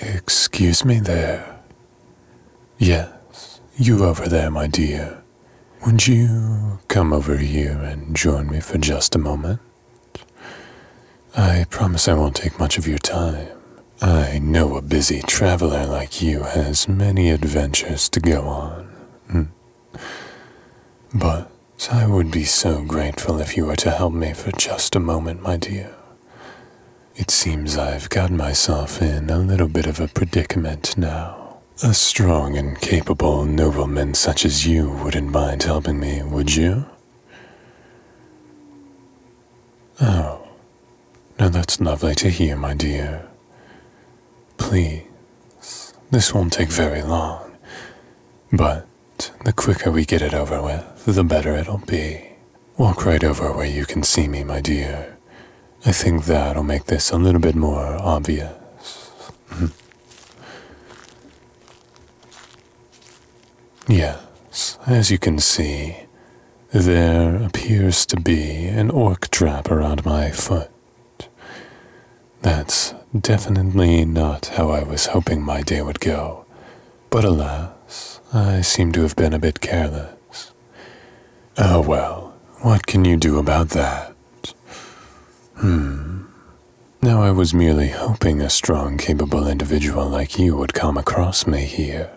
Excuse me there. Yes, you over there, my dear. Would you come over here and join me for just a moment? I promise I won't take much of your time. I know a busy traveler like you has many adventures to go on. Hmm. But I would be so grateful if you were to help me for just a moment, my dear. It seems I've got myself in a little bit of a predicament now. A strong and capable nobleman such as you wouldn't mind helping me, would you? Oh, now that's lovely to hear, my dear. Please, this won't take very long, but the quicker we get it over with, the better it'll be. Walk right over where you can see me, my dear. I think that'll make this a little bit more obvious. Mm-hmm. yes, as you can see, there appears to be an orc trap around my foot. That's definitely not how I was hoping my day would go, but alas, I seem to have been a bit careless. Oh well, what can you do about that? Hmm. Now I was merely hoping a strong, capable individual like you would come across me here.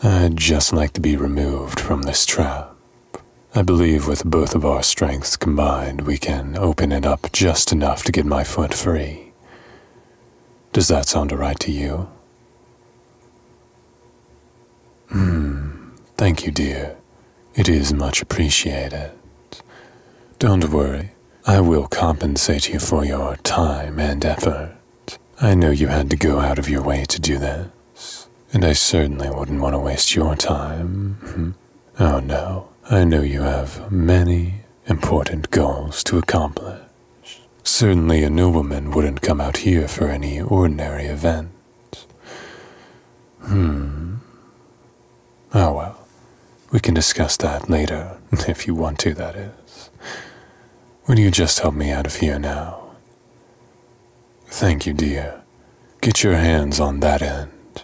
I'd just like to be removed from this trap. I believe with both of our strengths combined, we can open it up just enough to get my foot free. Does that sound alright to you? Hmm, thank you, dear. It is much appreciated. Don't worry, I will compensate you for your time and effort. I know you had to go out of your way to do this, and I certainly wouldn't want to waste your time. Hmm. Oh no, I know you have many important goals to accomplish. Certainly a nobleman wouldn't come out here for any ordinary event. Hmm. Oh well, we can discuss that later, if you want to, that is. Will you just help me out of here now? Thank you, dear. Get your hands on that end,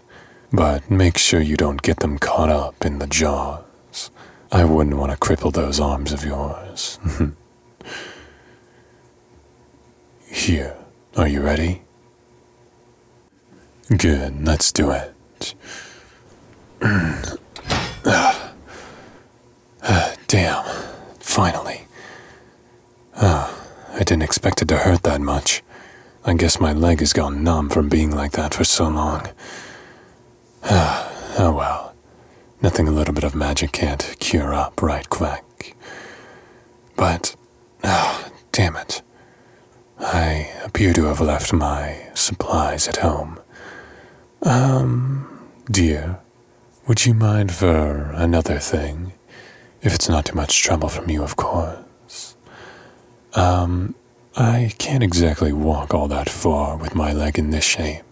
but make sure you don't get them caught up in the jaws. I wouldn't want to cripple those arms of yours. Here, are you ready? Good, let's do it. Ah, damn, finally. Ah, I didn't expect it to hurt that much. I guess my leg has gone numb from being like that for so long. Ah, oh well. Nothing a little bit of magic can't cure up right quick. But, ah, damn it. I appear to have left my supplies at home. Um, dear, would you mind for another thing? If it's not too much trouble from you, of course. Um, I can't exactly walk all that far with my leg in this shape.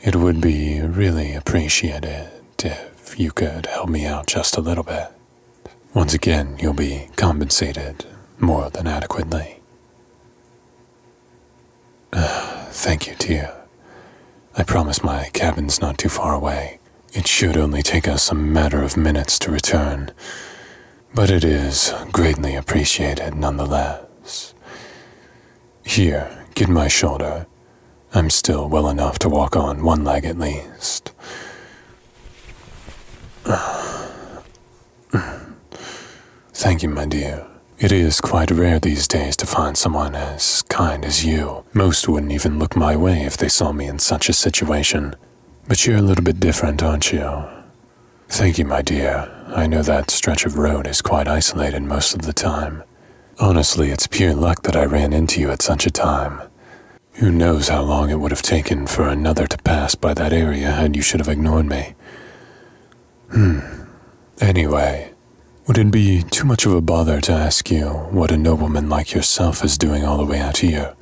It would be really appreciated if you could help me out just a little bit. Once again, you'll be compensated more than adequately. Thank you, dear. I promise my cabin's not too far away. It should only take us a matter of minutes to return, but it is greatly appreciated nonetheless. Here, get my shoulder. I'm still well enough to walk on one leg at least. Thank you, my dear. It is quite rare these days to find someone as kind as you. Most wouldn't even look my way if they saw me in such a situation. But you're a little bit different, aren't you? Thank you, my dear. I know that stretch of road is quite isolated most of the time. Honestly, it's pure luck that I ran into you at such a time. Who knows how long it would have taken for another to pass by that area had you should have ignored me. Hmm. Anyway, would it be too much of a bother to ask you what a nobleman like yourself is doing all the way out here?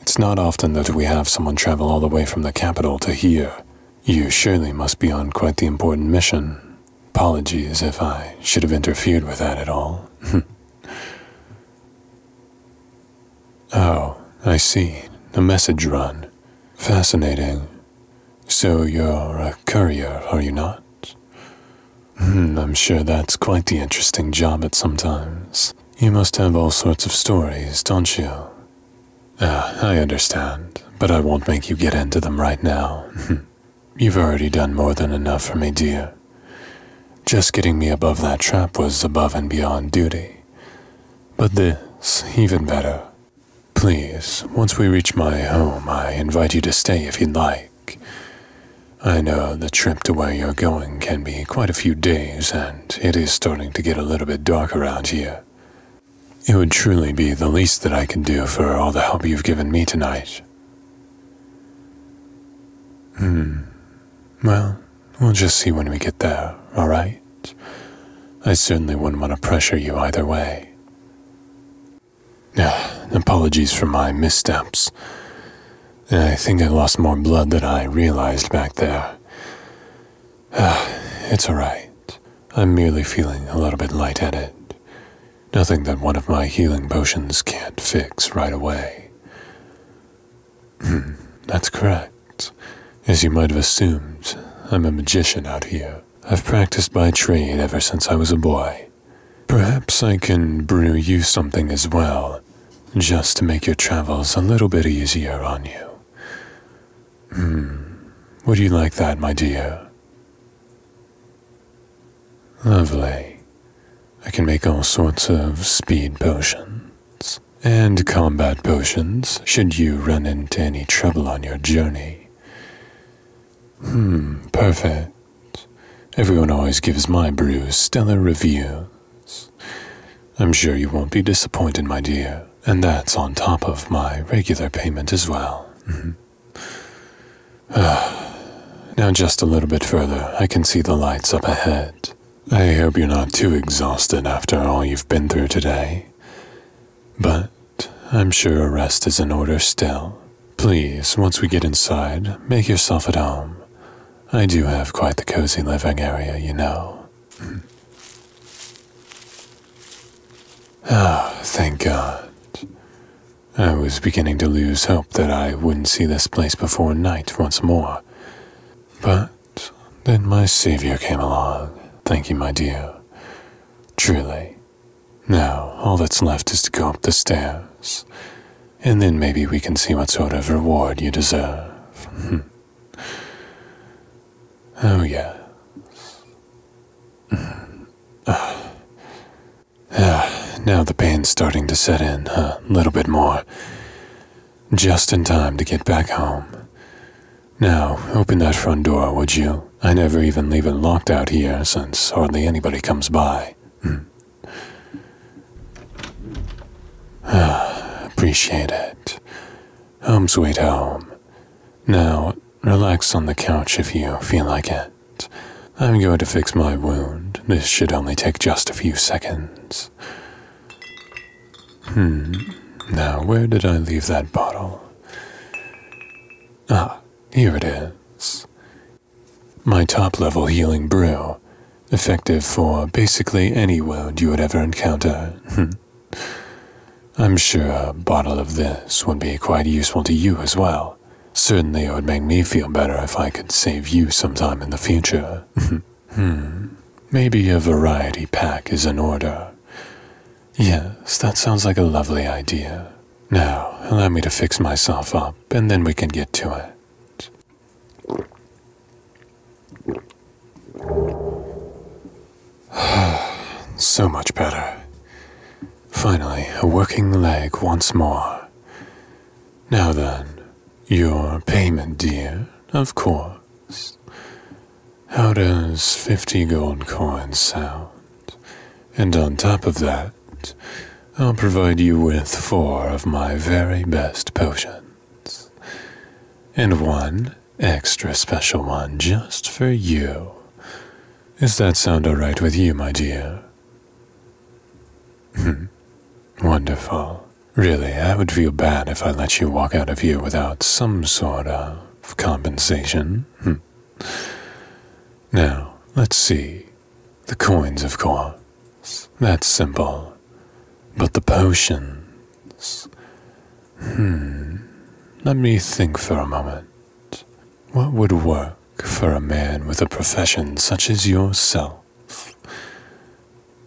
It's not often that we have someone travel all the way from the capital to here. You surely must be on quite the important mission. Apologies if I should have interfered with that at all. oh, I see. A message run. Fascinating. So you're a courier, are you not? Hmm, I'm sure that's quite the interesting job at sometimes. You must have all sorts of stories, don't you? Ah, I understand, but I won't make you get into them right now. You've already done more than enough for me, dear. Just getting me above that trap was above and beyond duty. But this, even better. Please, once we reach my home, I invite you to stay if you'd like. I know the trip to where you're going can be quite a few days, and it is starting to get a little bit dark around here. It would truly be the least that I can do for all the help you've given me tonight. Hmm. Well, we'll just see when we get there, alright? I certainly wouldn't want to pressure you either way. Apologies for my missteps. I think I lost more blood than I realized back there. Ah, it's alright. I'm merely feeling a little bit lightheaded. Nothing that one of my healing potions can't fix right away. Hmm, that's correct. As you might have assumed, I'm a magician out here. I've practiced by trade ever since I was a boy. Perhaps I can brew you something as well, just to make your travels a little bit easier on you. Hmm. Would you like that, my dear? Lovely. I can make all sorts of speed potions and combat potions should you run into any trouble on your journey. Hmm, perfect. Everyone always gives my brews stellar reviews. I'm sure you won't be disappointed, my dear, and that's on top of my regular payment as well. Mm-hmm. now, just a little bit further, I can see the lights up ahead. I hope you're not too exhausted after all you've been through today. But I'm sure a rest is in order still. Please, once we get inside, make yourself at home. I do have quite the cozy living area, you know. Ah, oh, thank God. I was beginning to lose hope that I wouldn't see this place before night once more. But then my savior came along. Thank you, my dear. Truly. Now, all that's left is to go up the stairs. And then maybe we can see what sort of reward you deserve. Oh, yes. Now the pain's starting to set in a little bit more. Just in time to get back home. Now, open that front door, would you? I never even leave it locked out here since hardly anybody comes by. Hmm. Ah, appreciate it. Home sweet home. Now, relax on the couch if you feel like it. I'm going to fix my wound. This should only take just a few seconds. Hmm. Now, where did I leave that bottle? Ah, here it is. My top level healing brew, effective for basically any wound you would ever encounter. Hmm. I'm sure a bottle of this would be quite useful to you as well. Certainly, it would make me feel better if I could save you sometime in the future. hmm. Maybe a variety pack is in order. Yes, that sounds like a lovely idea. Now, allow me to fix myself up, and then we can get to it. so much better. Finally, a working leg once more. Now then, your payment, dear, of course. How does 50 gold coins sound? And on top of that, I'll provide you with four of my very best potions. And one extra special one just for you. Does that sound alright with you, my dear? Hmm. Wonderful. Really, I would feel bad if I let you walk out of here without some sort of compensation. Hmm. Now, let's see. The coins, of course. That's simple. But the potions. Hmm. let me think for a moment. What would work for a man with a profession such as yourself?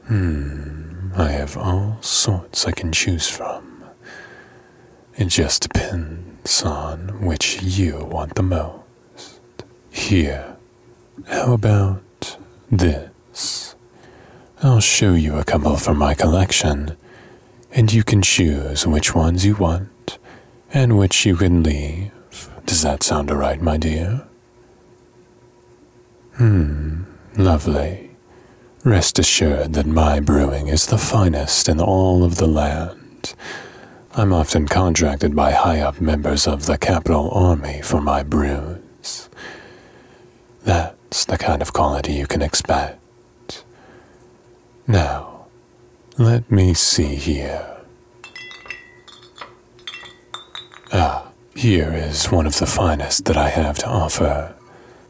Hmm, I have all sorts I can choose from. It just depends on which you want the most. Here, how about this? I'll show you a couple from my collection, and you can choose which ones you want and which you can leave. Does that sound alright, my dear? Hmm, lovely. Rest assured that my brewing is the finest in all of the land. I'm often contracted by high up members of the capital army for my brews. That's the kind of quality you can expect. Now, let me see here. Ah, here is one of the finest that I have to offer.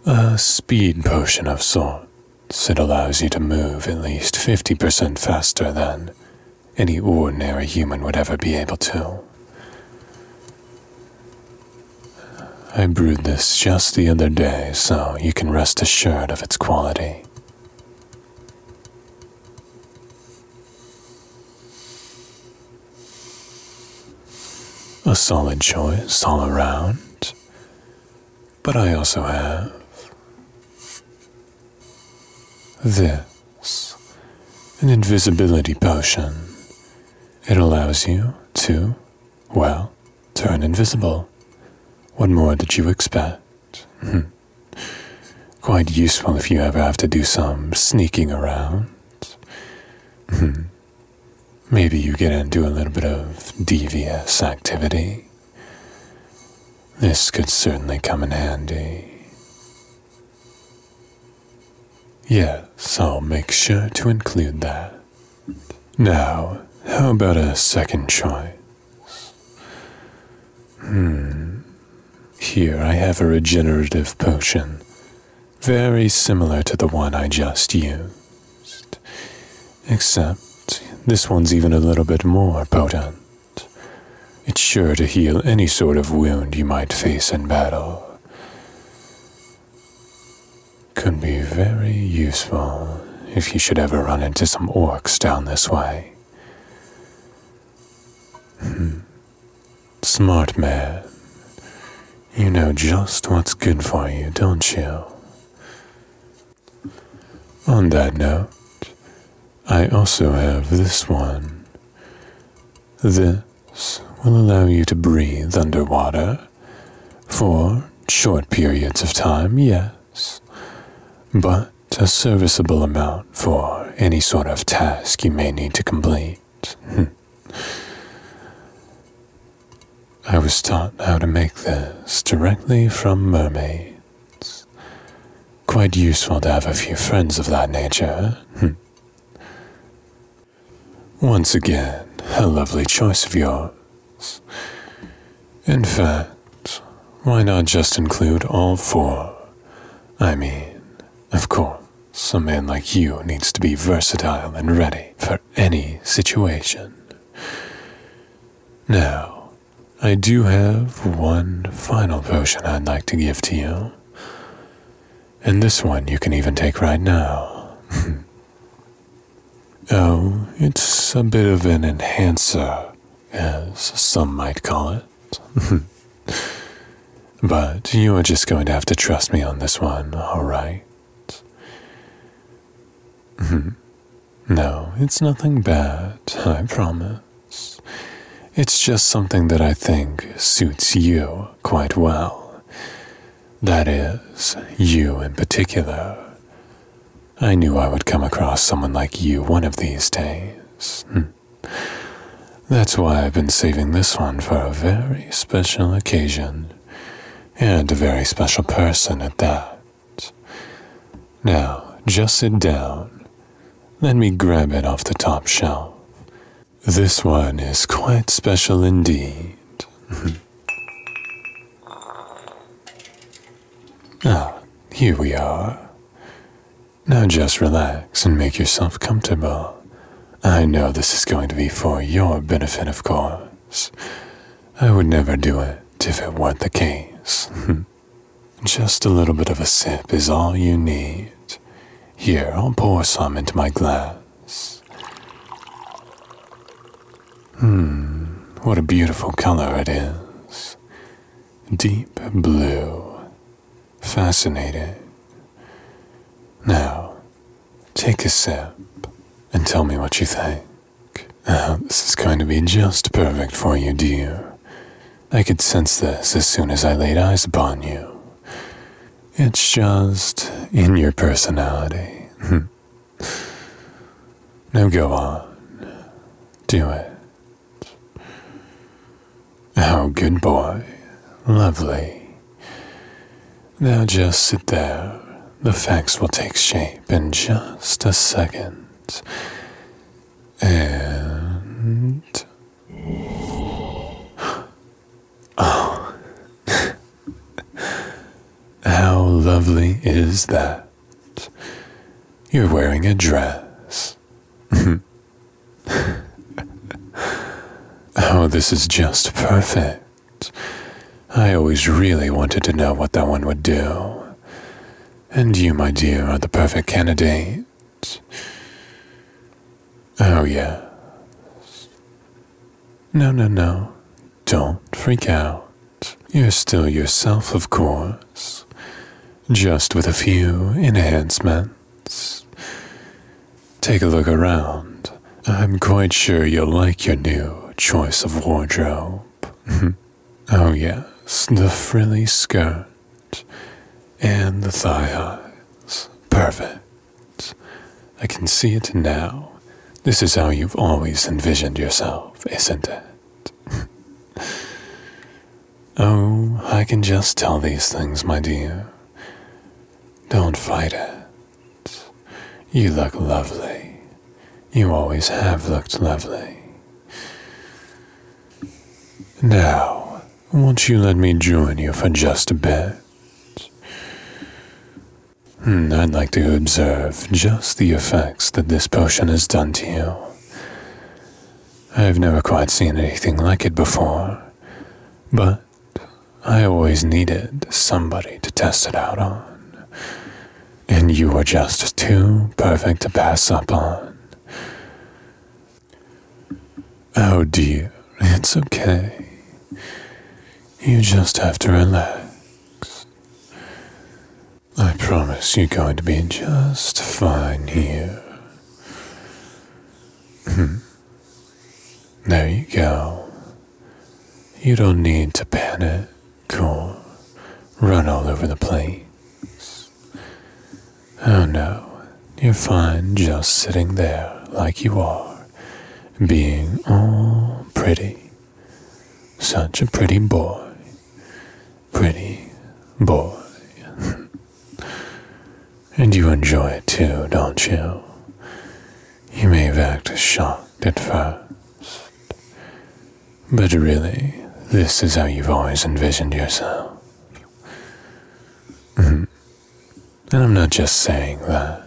A speed potion of sorts. It allows you to move at least 50% faster than any ordinary human would ever be able to. I brewed this just the other day, so you can rest assured of its quality. A solid choice all around. But I also have this an invisibility potion. It allows you to, well, turn invisible. What more did you expect? Hmm. Quite useful if you ever have to do some sneaking around. Hmm. Maybe you get into a little bit of devious activity. This could certainly come in handy. Yes, I'll make sure to include that. Now, how about a second choice? Hmm. Here I have a regenerative potion, very similar to the one I just used. Except this one's even a little bit more potent. It's sure to heal any sort of wound you might face in battle. Could be very useful if you should ever run into some orcs down this way. Hmm. Smart man. You know just what's good for you, don't you? On that note, I also have this one. This will allow you to breathe underwater for short periods of time, yes, but a serviceable amount for any sort of task you may need to complete. I was taught how to make this directly from mermaids. Quite useful to have a few friends of that nature. Hmm. Once again, a lovely choice of yours. In fact, why not just include all four? I mean, of course, a man like you needs to be versatile and ready for any situation. Now, I do have one final potion I'd like to give to you. And this one you can even take right now. Oh, it's a bit of an enhancer, as some might call it. but you are just going to have to trust me on this one, alright? no, it's nothing bad, I promise. It's just something that I think suits you quite well. That is, you in particular. I knew I would come across someone like you one of these days. Hmm. That's why I've been saving this one for a very special occasion, and a very special person at that. Now, just sit down. Let me grab it off the top shelf. This one is quite special indeed. ah, here we are. Now just relax and make yourself comfortable. I know this is going to be for your benefit, of course. I would never do it if it weren't the case. Just a little bit of a sip is all you need. Here, I'll pour some into my glass. Hmm, what a beautiful color it is. Deep blue. Fascinating. Now, take a sip and tell me what you think. Oh, this is going to be just perfect for you, dear. I could sense this as soon as I laid eyes upon you. It's just in your personality. now go on. Do it. Oh, good boy. Lovely. Now just sit there. The facts will take shape in just a second. And. Oh. How lovely is that? You're wearing a dress. oh, this is just perfect. I always really wanted to know what that one would do. And you, my dear, are the perfect candidate. Oh, yes. No, no, no. Don't freak out. You're still yourself, of course. Just with a few enhancements. Take a look around. I'm quite sure you'll like your new choice of wardrobe. oh, yes, the frilly skirt and the thigh highs. Perfect. I can see it now. This is how you've always envisioned yourself, isn't it? oh, I can just tell these things, my dear. Don't fight it. You look lovely. You always have looked lovely. Now, won't you let me join you for just a bit? Hmm, I'd like to observe just the effects that this potion has done to you. I've never quite seen anything like it before, but I always needed somebody to test it out on. And you were just too perfect to pass up on. Oh dear, it's okay. You just have to relax. I promise you're going to be just fine here. Hmm. there you go. You don't need to panic or run all over the place. Oh no, you're fine just sitting there like you are, being all pretty. Such a pretty boy. Pretty boy. And you enjoy it too, don't you? You may have acted shocked at first, but really, this is how you've always envisioned yourself. Mm-hmm. And I'm not just saying that.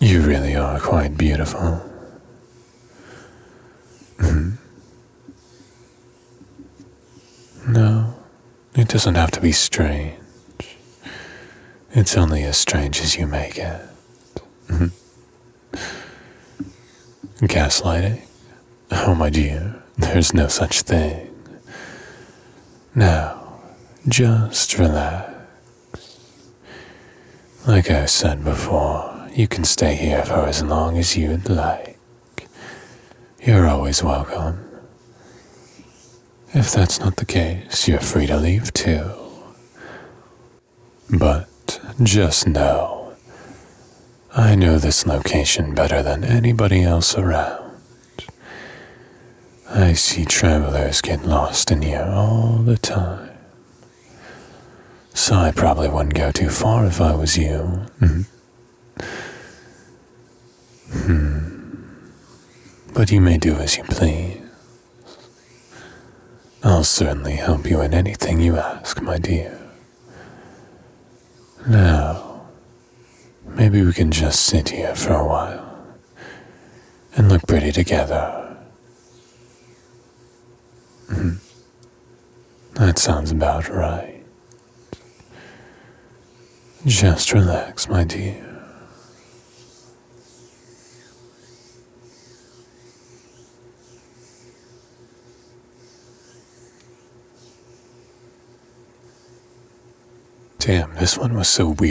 You really are quite beautiful. Mm-hmm. No, it doesn't have to be strange. It's only as strange as you make it. Mm-hmm. Gaslighting? Oh, my dear, there's no such thing. Now, just relax. Like I said before, you can stay here for as long as you'd like. You're always welcome. If that's not the case, you're free to leave too. But just know, I know this location better than anybody else around. I see travelers get lost in here all the time. So I probably wouldn't go too far if I was you. Mm-hmm. Hmm. But you may do as you please. I'll certainly help you in anything you ask, my dear. Now, maybe we can just sit here for a while and look pretty together. Mhm. That sounds about right. Just relax, my dear. Damn, this one was so weird.